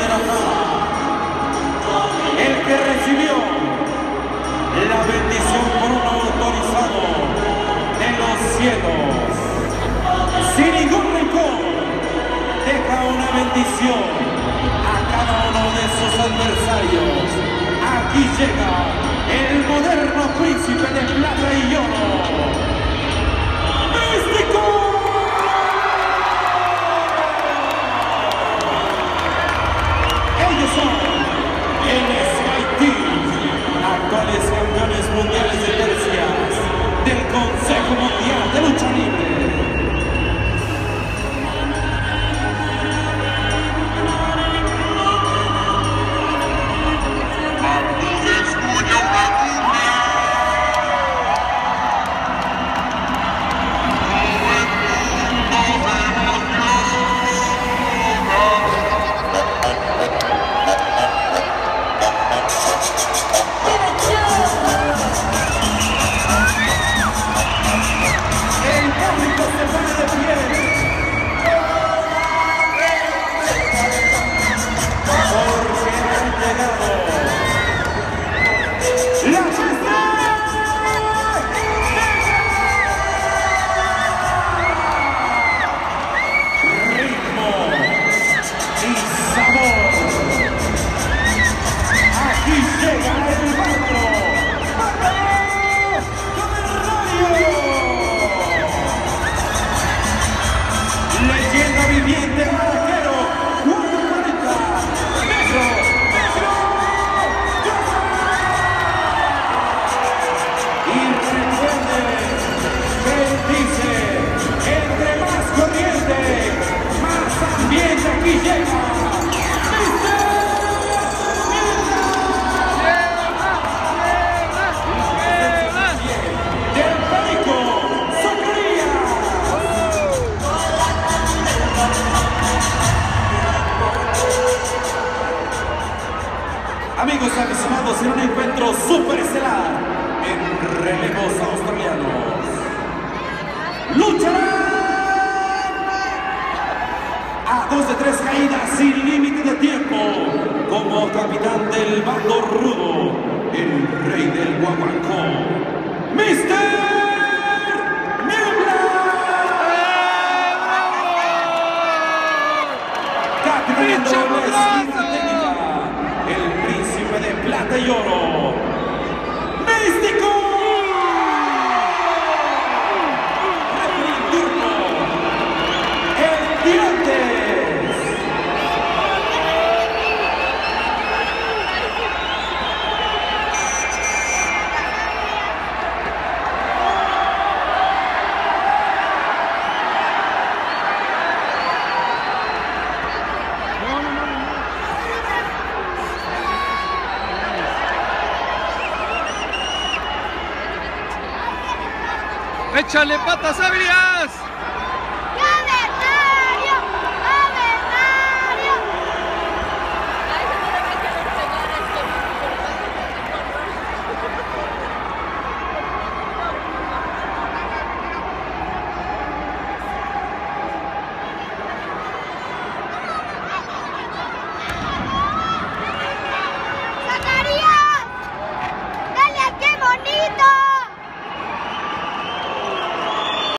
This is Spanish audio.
de la. El que recibió la bendición por uno autorizado de los cielos. Sin ningún rencor, deja una bendición a cada uno de sus adversarios. Aquí llega el moderno Yes. Amigos aficionados, en un encuentro superestelar en relevos australianos. Lucharán a dos de tres caídas sin límite de tiempo como capitán del bando rudo, el rey del guaguancó, Mister el príncipe de plata y oro, ¡Échale patas, Abrias!